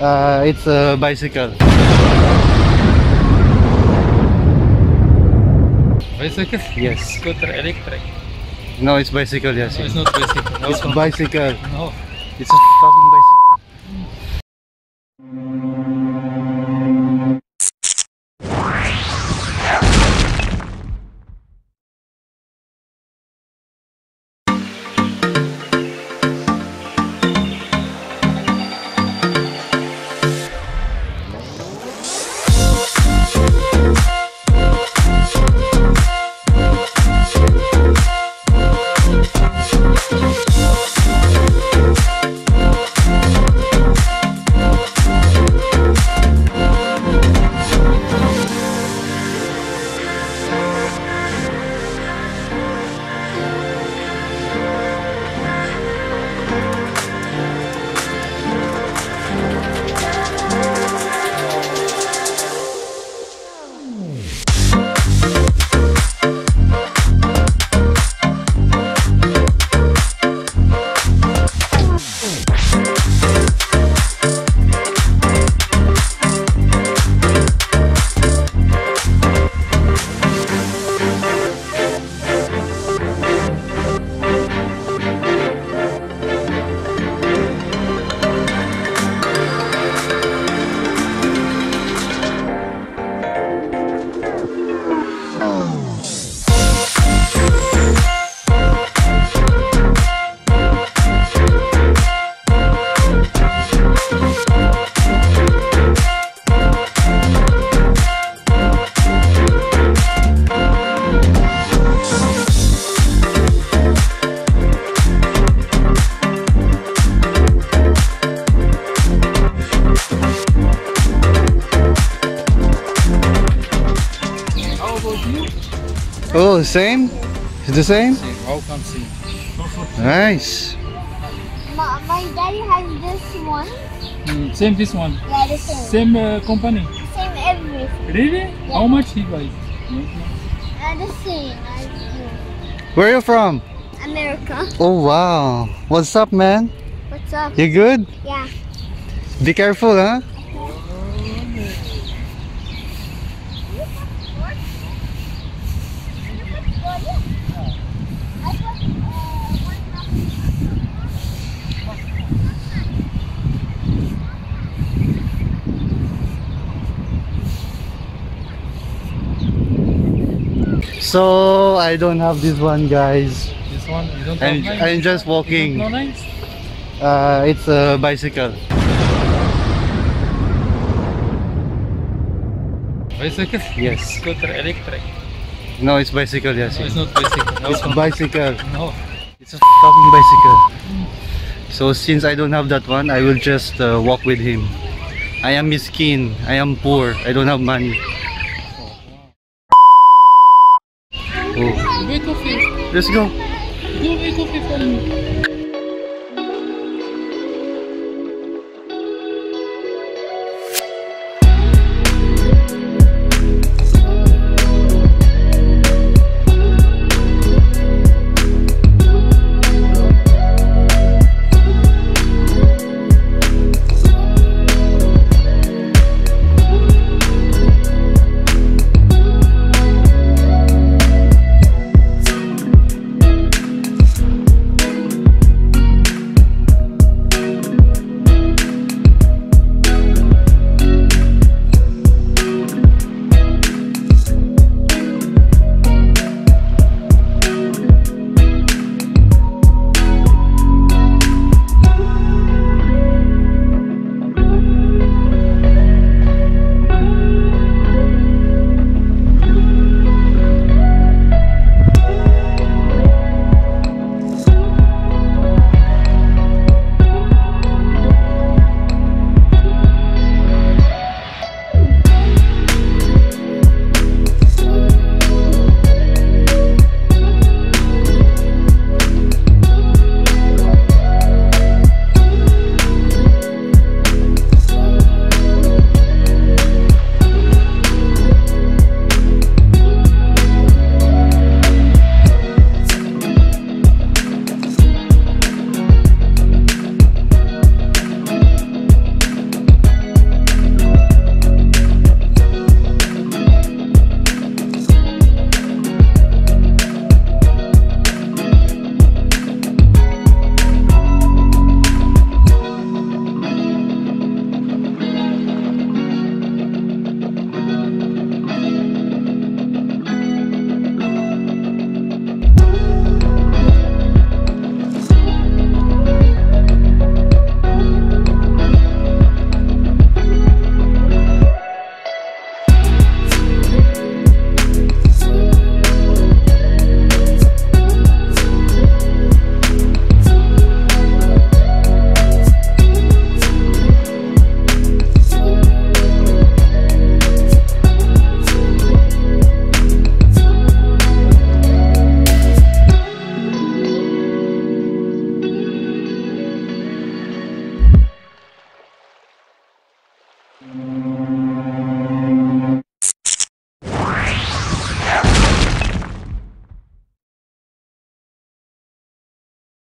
Uh, it's a bicycle. Bicycle? Yes. Scooter electric. No, it's bicycle, yes. No, it's not bicycle. No, It's bicycle. no. It's a fucking bicycle. Oh, same? It's the same? Same. How come same? Nice. My, my daddy has this one. Mm, same this one. Yeah, the same. Same uh, company. Same everything. Really? How much he buy? Uh, the same as you. Where are you from? America. Oh, wow. What's up, man? What's up? You good? Yeah. Be careful, huh? So, I don't have this one, guys. This one you don't I'm, have I'm just You walking. don't lines? Uh, it's a bicycle. Bicycle? Yes. Scooter electric. No, it's bicycle, yes. No, it's not bicycle. No, It's bicycle. no. It's a fucking bicycle. So since I don't have that one, I will just uh, walk with him. I am miskin. I am poor. I don't have money. Let's go. Make coffee for me.